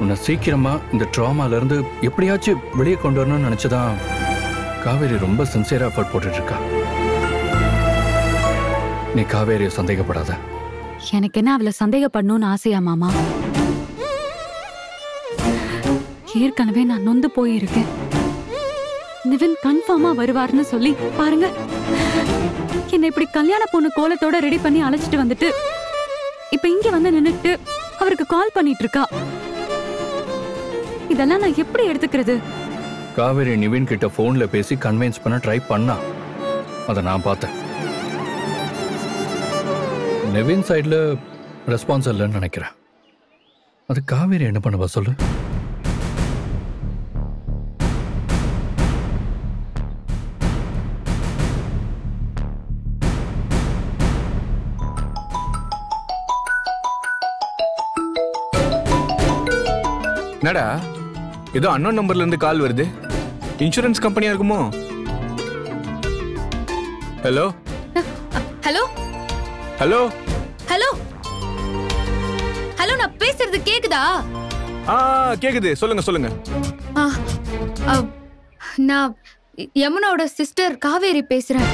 உன்னை சீக்கிரமா இந்த ட்ராமால இருந்து எப்படியாச்சும் வெளியே கொண்டு வரணும்னு நினைச்சுதான் காவேரி ரொம்ப சின்சியரா எஃபர்ட் போட்டுட்டு இருக்கா நீ காவேரியை சந்தேகப்படாத. எனக்கு என்ன அவளை சந்தேகப்படணும்னு ஆசையா மாமா? ஏற்கனவே நான் நொந்து போயிருக்கேன். நிவின் கன்ஃபார்மா வருவார்னு சொல்லி பாருங்க. என்னை இப்படி கல்யாண பொண்ணு கோலத்தோட ரெடி பண்ணி அழைச்சிட்டு வந்துட்டு இப்ப இங்க வந்து நின்னுட்டு அவருக்கு கால் பண்ணிட்டு இருக்கா. இதெல்லாம் நான் எப்படி எடுத்துக்கிறது? காவேரி நிவின் கிட்ட போன்ல பேசி கன்வின்ஸ் பண்ண ட்ரை பண்ணா. அதை நான் பார்த்தேன். நிவின் சைடுல ரெஸ்பான்ஸ் இல்லைன்னு நினைக்கிறேன். அது காவேரி என்ன பண்ணுவா சொல்லு? என்னடா? ஏதோ அன்னோன் நம்பர்ல இருந்து கால் வருது. இன்சூரன்ஸ் கம்பெனியா இருக்குமோ? Hello hello hello hello hello நான் பேசுறது கேக்குதா? ஆ கேக்குது. சொல்லுங்க சொல்லுங்க. நான் யமுனாவோட சிஸ்டர் காவேரி பேசுறேன்.